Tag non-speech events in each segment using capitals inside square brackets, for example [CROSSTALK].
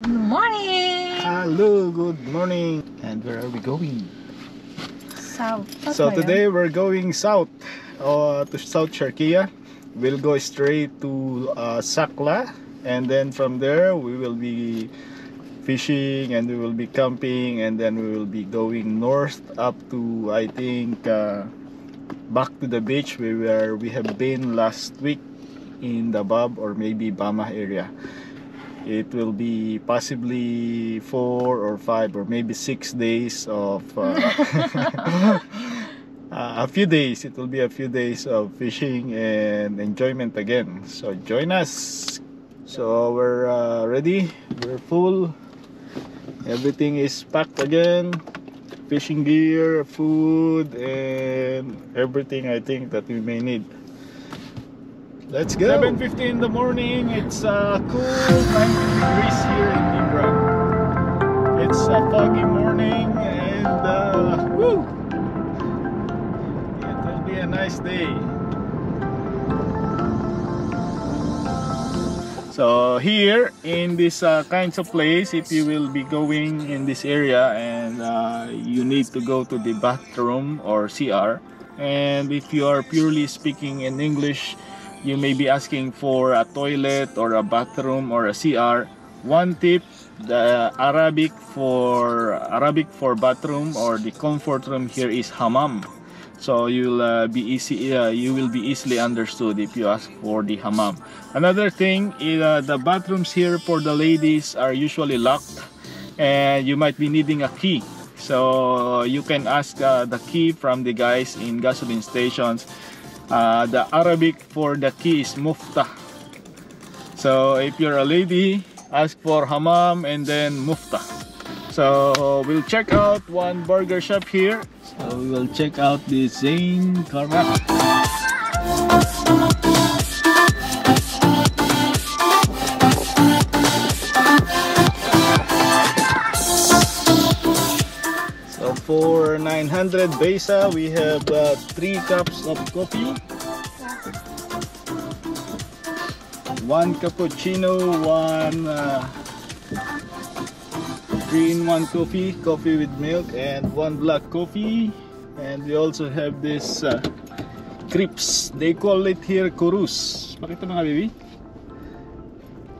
Good morning! Hello, good morning. And where are we going? South. so today we're going south uh, to South Sharkia. We'll go straight to uh, Sakla and then from there we will be fishing and we will be camping and then we will be going north up to I think uh, back to the beach where we have been last week in the Bab or maybe Bama area it will be possibly four or five or maybe six days of uh, [LAUGHS] [LAUGHS] uh, a few days. It will be a few days of fishing and enjoyment again. So join us. So we're uh, ready. We're full. Everything is packed again. Fishing gear food and everything I think that we may need Let's go. 7.50 in the morning. It's uh, cool 19 degrees here in Ibrahim. It's a foggy morning and uh, woo! It will be a nice day. So here in this uh, kinds of place, if you will be going in this area and uh, you need to go to the bathroom or CR and if you are purely speaking in English you may be asking for a toilet or a bathroom or a CR one tip the Arabic for Arabic for bathroom or the comfort room here is hammam. So you'll uh, be easy uh, you will be easily understood if you ask for the hammam. Another thing is uh, the bathrooms here for the ladies are usually locked and you might be needing a key. So you can ask uh, the key from the guys in gasoline stations uh, the Arabic for the key is muftah. so if you're a lady ask for hammam and then muftah. so we'll check out one burger shop here so we will check out the Zain Karak for 900 baisa, we have uh, three cups of coffee, one cappuccino, one uh, three-in-one coffee, coffee with milk, and one black coffee. And we also have this uh, crepes. They call it here kurus. Pakita mga baby.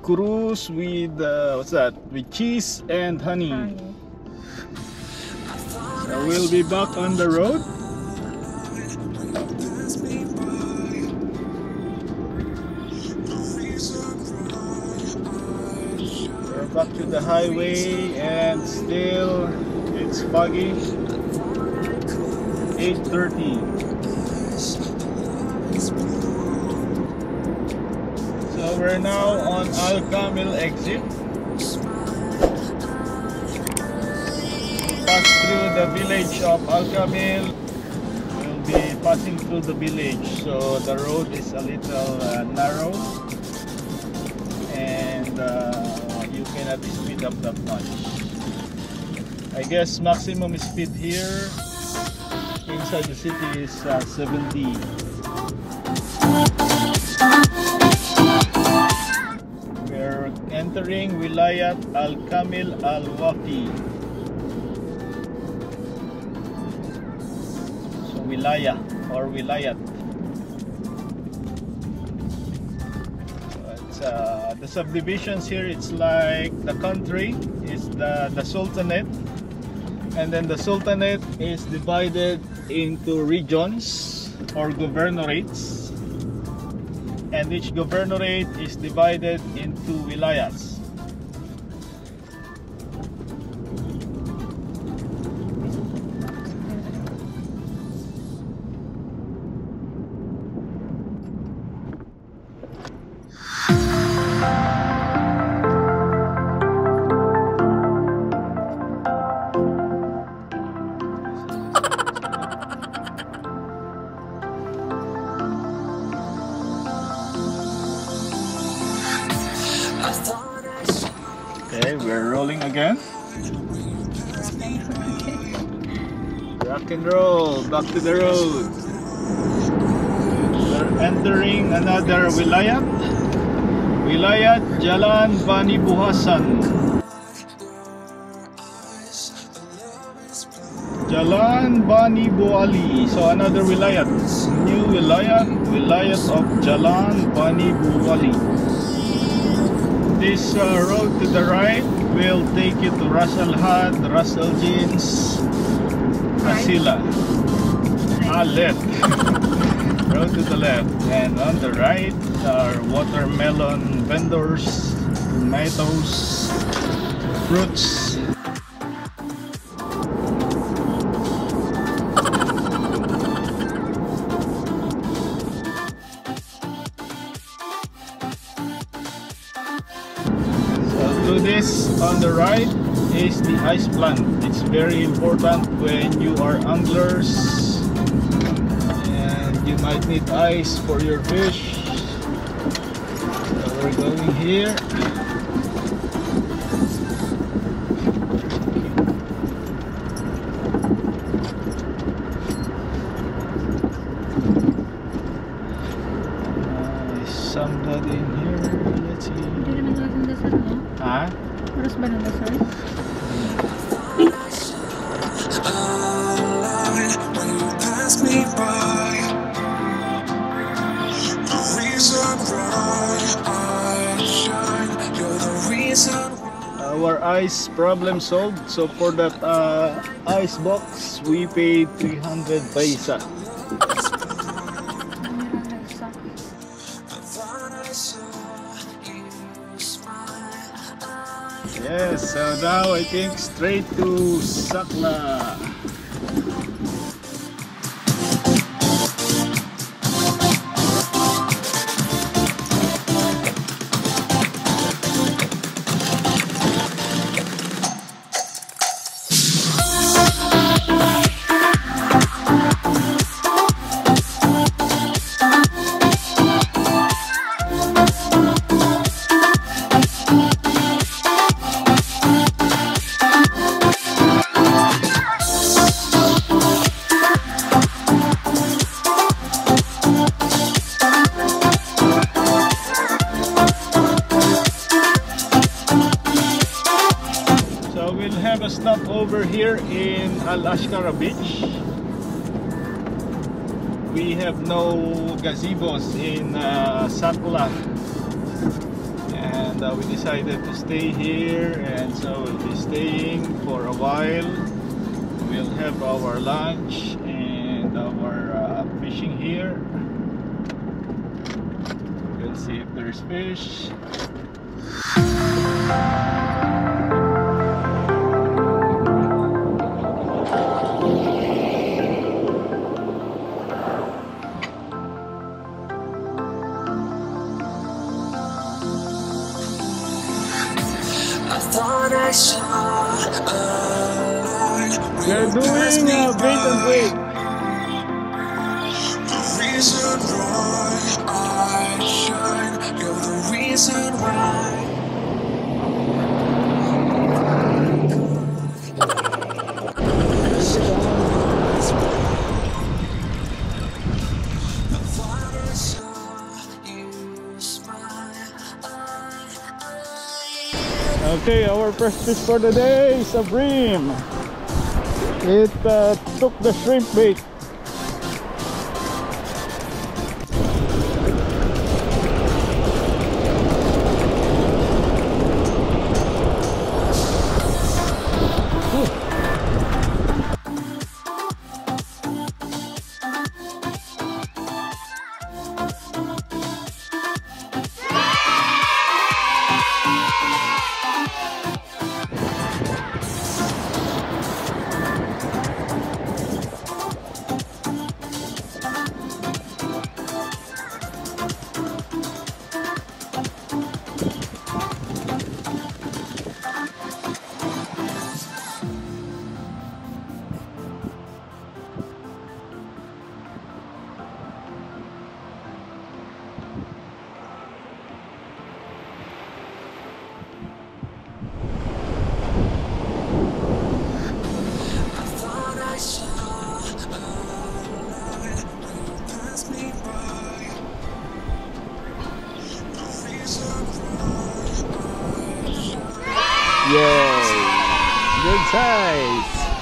Kurus with uh, what's that? With cheese and honey. So we'll be back on the road. We're back to the highway and still it's foggy. 8.30. So we're now on Al Kamil exit. Through the village of Al Kamil. We'll be passing through the village, so the road is a little uh, narrow and uh, you cannot speed up that much. I guess maximum speed here inside the city is uh, 70. We're entering Wilayat Al Kamil wilaya or wilayat. Uh, the subdivisions here, it's like the country is the, the sultanate and then the sultanate is divided into regions or governorates and each governorate is divided into wilayas. to the road. We're entering another wilayat. Wilayat Jalan Bani Buhasan. Jalan Bani Buali. So another wilayat. New wilayat, wilayat of Jalan Bani Buali this uh, road to the right will take you to Ras Al Had, Ras Al Jinz, Asila. [LAUGHS] Left. road to the left. And on the right are watermelon vendors, tomatoes, fruits. To this on the right is the ice plant. It's very important when you are anglers might need ice for your fish. So we're going here. Problem solved. So for that uh, ice box we paid 300 paisa. Yes so now i think straight to sakla over here in al ashkara beach we have no gazebos in uh, sakla and uh, we decided to stay here and so we'll be staying for a while. We'll have our lunch and our uh, fishing here. We'll see if there's fish passed doing me bait and by. The reason why I shine, you're the reason why. I thought I saw you smile. Okay, our first fish for the day is a bream. It uh, took the shrimp bait.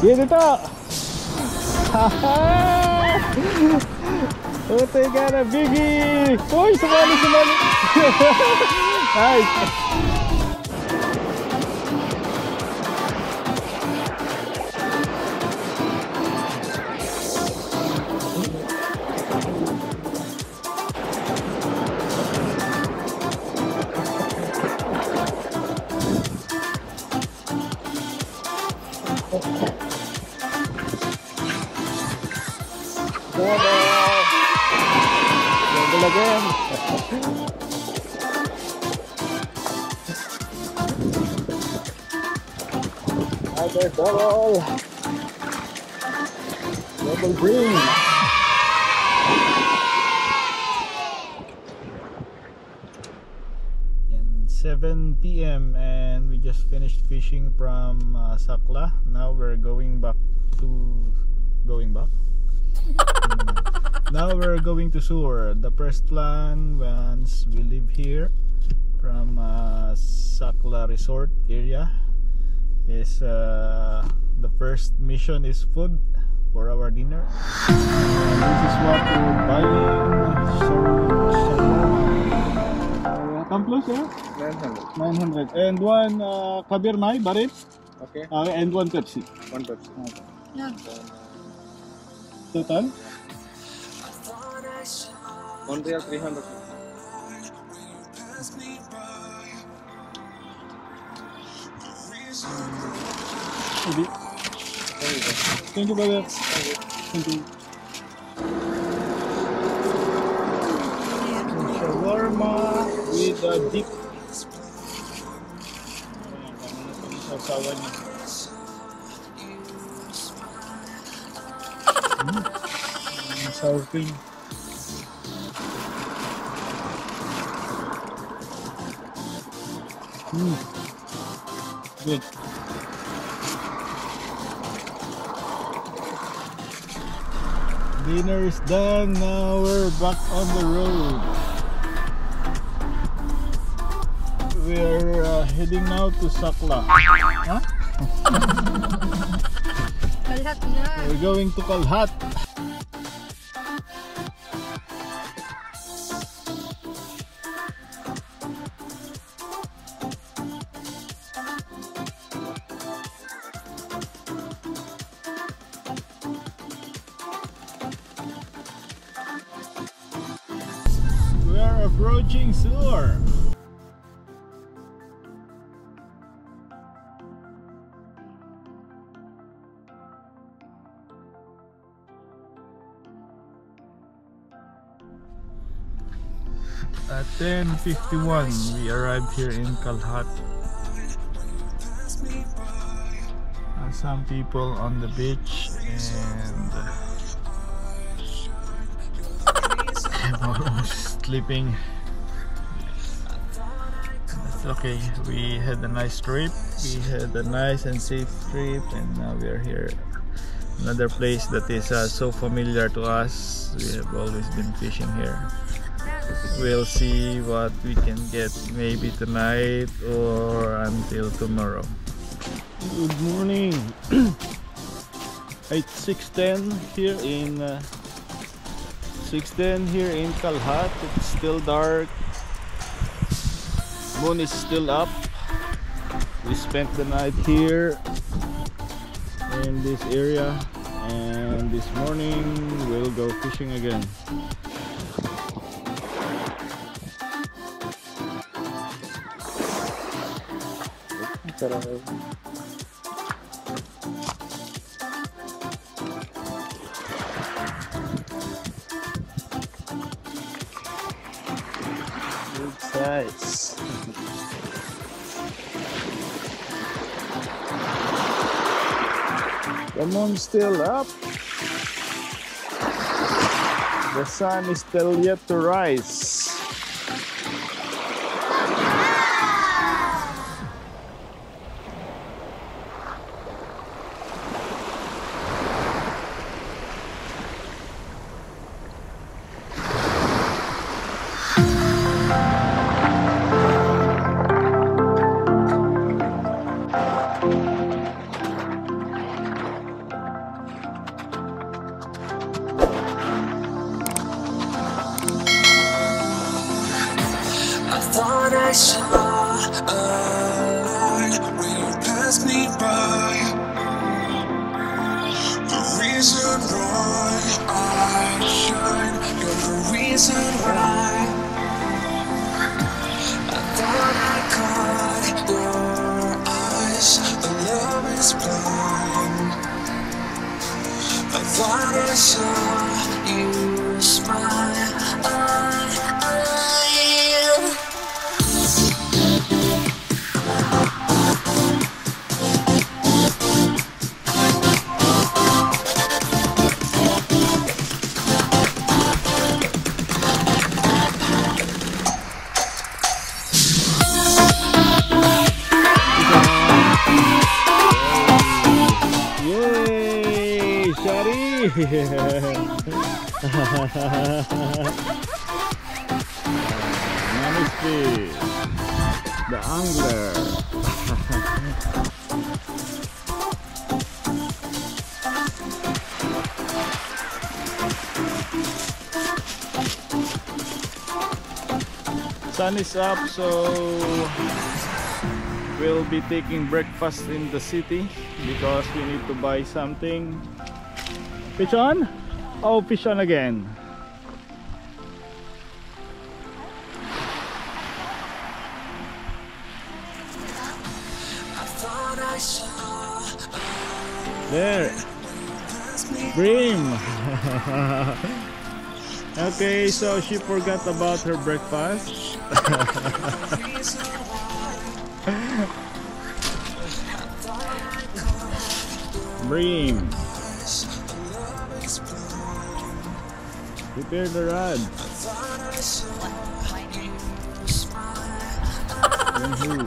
size! Okay. Okay na. It's a big one. Sige dito! oh, teka na, Biggie! Uy, sumali, sumali! nice! Double! Double bream! Yan, 7 p.m. and we just finished fishing from uh, Sakla. Now we're going back to going back. now we're going to Sur. The first plan once we leave here from uh, Sakla Resort area is uh, the first mission is food for our dinner. And this is what we're buying. So, shawarma. Come close, yeah? 900. 900. And one uh, Kabir Mai, Barit. Okay. Uh, and one Pepsi. One Pepsi. Yeah. Total? One rial 300. Maybe. There you go. Thank you, brother. Thank you. Shawarma with a dip. Ayan, ganun na sausawan niya. Mm. Yung Sour cream. Mm. Good. Dinner is done. Now we're back on the road. We're uh, heading now to Sakla. Huh? [LAUGHS] Na. We're going to Kalhat. Approaching Sur. At 10.51, we arrived here in Kalhat. Some people on the beach and sleeping. Okay. We had a nice trip. We had a nice and safe trip, and now we are here. Another place that is uh, so familiar to us. We have always been fishing here. We'll see what we can get maybe tonight or until tomorrow. Good morning. [CLEARS THROAT] it's 6:10 here in uh, 6:10 here in Kalhat. It's still dark. Moon is still up. We spent the night here in this area and this morning we'll go fishing again. moon's still up. The sun is still yet to rise. Sun is up, so we'll be taking breakfast in the city because we need to buy something. Fish on? Oh, fish on again. There. Bream. [LAUGHS] okay, so she forgot about her breakfast. Bream. Prepare the rod. Yung hook.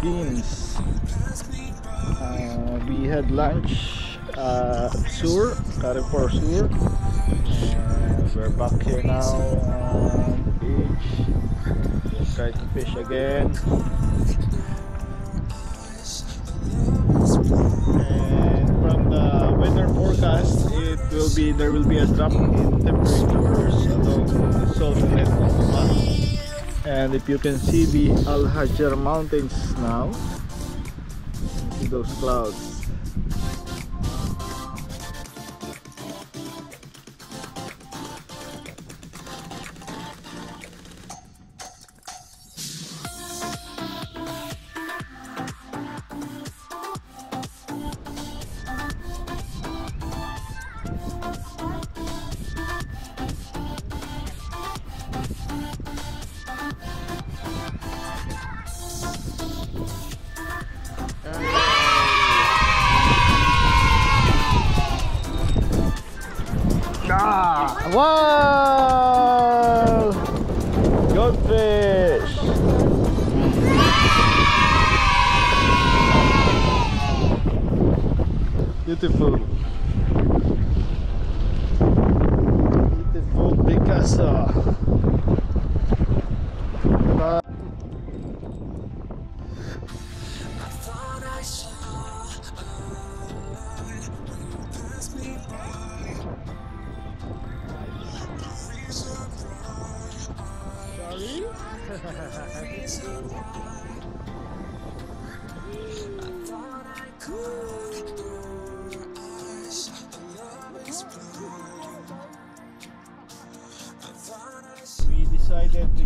Queens. Uh, we had lunch at uh, at Sur, Carrefour Sur. And we're back here now on the beach. We'll try to fish again. And from the weather forecast, it will be there will be a drop in temperatures along the southern end of the month. And if you can see the Al Hajar Mountains now, see those clouds. Beautiful. Beautiful Picasso. Thought I. Thought I caught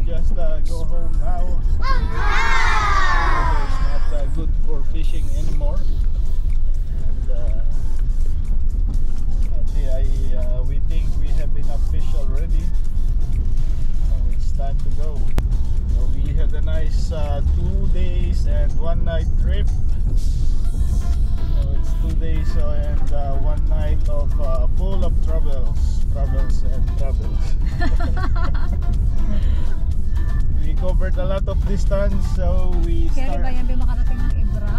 just uh, go home now. It's not uh, good for fishing anymore. Distance, so we Kaya ba start, yan makarating ng Ibra?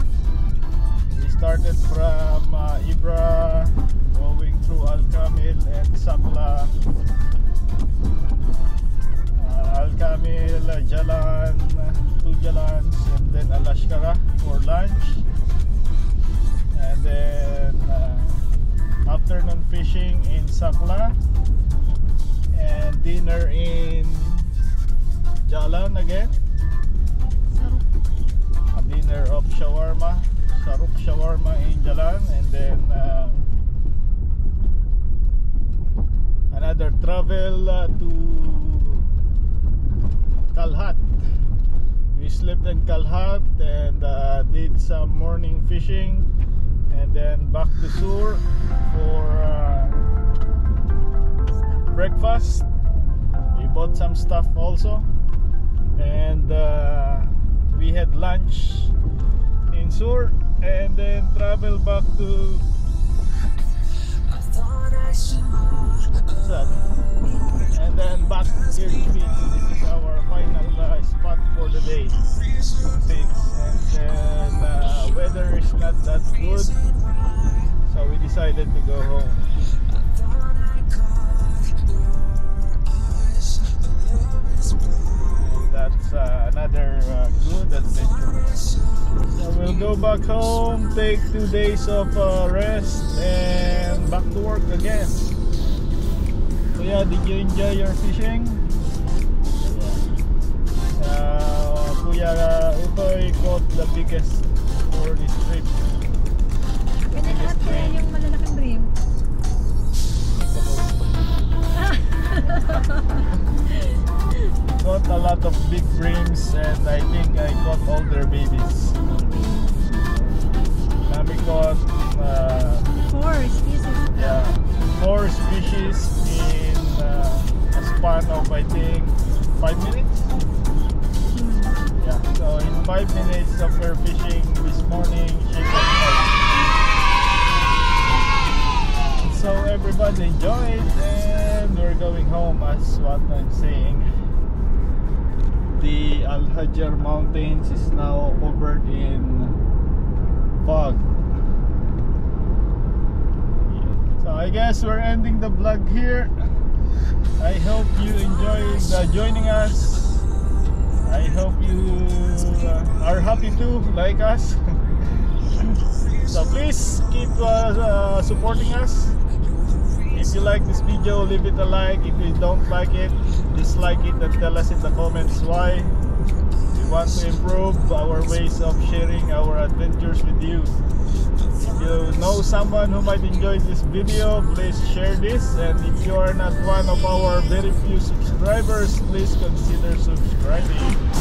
we started from uh, Ibra, going through Al Kamil and Sakla, uh, Al Kamil, uh, Jalan, two Jalans, and then Alashkara for lunch. And then uh, afternoon fishing in Sakla and dinner in Jalan again. Dinner of shawarma, Saruk shawarma in Jalan, and then uh, another travel uh, to Kalhat. We slept in Kalhat and uh, did some morning fishing, and then back to Sur for uh, breakfast. We bought some stuff also, and uh, we had lunch And then travel back to and then back here to beach. This is our final uh, spot for the day. And then uh, weather is not that good, so we decided to go home. That's uh, another uh, good adventure. So we'll go back home, take two days of uh, rest, and back to work again. So yeah, did you enjoy your fishing? Uh, Kuya Utoy caught the biggest the Mountains is now covered in fog. So I guess we're ending the vlog here. I hope you enjoyed uh, joining us. I hope you uh, are happy too, like us. [LAUGHS] so please keep uh, uh, supporting us. If you like this video, leave it a like. If you don't like it, dislike it and tell us in the comments why. Want to improve our ways of sharing our adventures with you. If you know someone who might enjoy this video, please share this. And if you are not one of our very few subscribers, please consider subscribing.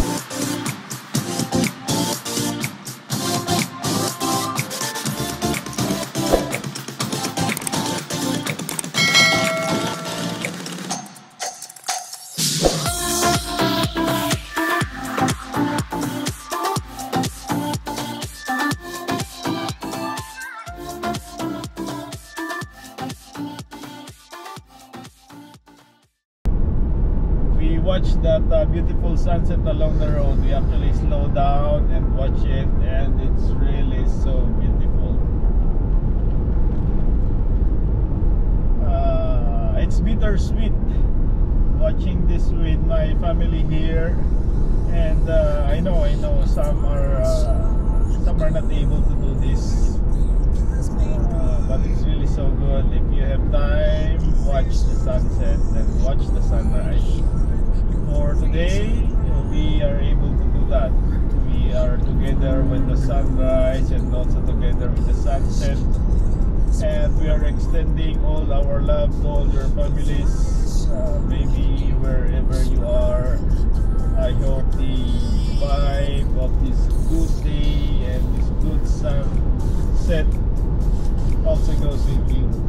Sunset along the road. We actually slow down and watch it, and it's really so beautiful. Uh, it's bittersweet watching this with my family here, and uh, I know, I know, some are uh, some are not able to do this, uh, but it's really so good. If you have time, watch the sunset and watch the sunrise. For today, sunrise and also together with the sunset. And we are extending all our love to all your families, uh, maybe wherever you are. I hope the vibe of this good day and this good sunset also goes with you.